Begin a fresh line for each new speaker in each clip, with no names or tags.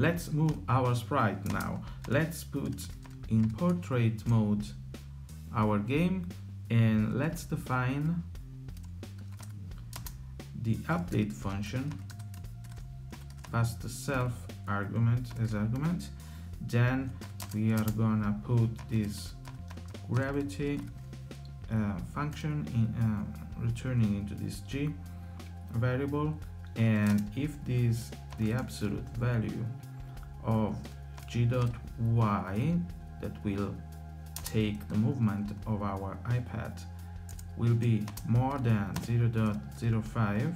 let's move our sprite now. Let's put in portrait mode our game and let's define the update function. Pass the self argument as argument. Then we are gonna put this gravity uh, function in uh, returning into this g variable. And if this the absolute value of g dot y that will take the movement of our iPad will be more than 0 0.05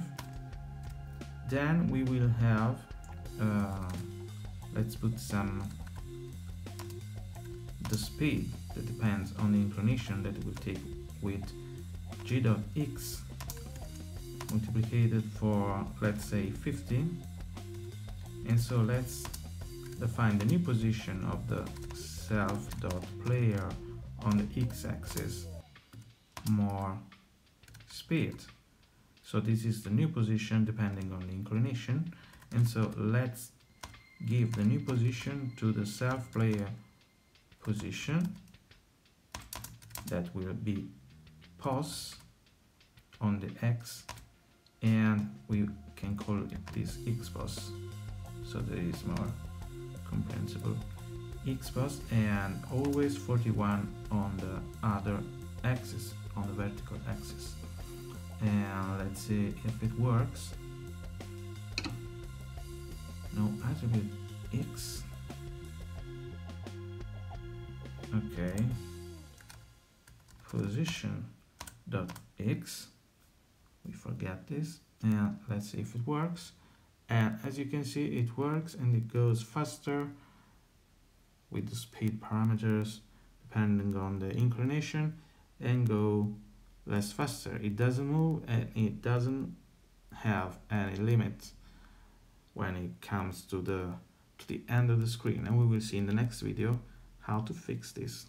then we will have uh, let's put some the speed that depends on the inclination that it will take with g dot x multiplied for let's say 50 and so let's define the new position of the self dot player on the x-axis more speed. So this is the new position depending on the inclination. And so let's give the new position to the self player position that will be pos on the x and we can call it this xpos so there is more comprehensible. Xpos and always 41 on the other axis on the vertical axis. And let's see if it works. No attribute x. Okay. Position dot x. We forget this. And let's see if it works and as you can see it works and it goes faster with the speed parameters depending on the inclination and go less faster. It doesn't move and it doesn't have any limit when it comes to the to the end of the screen. And we will see in the next video how to fix this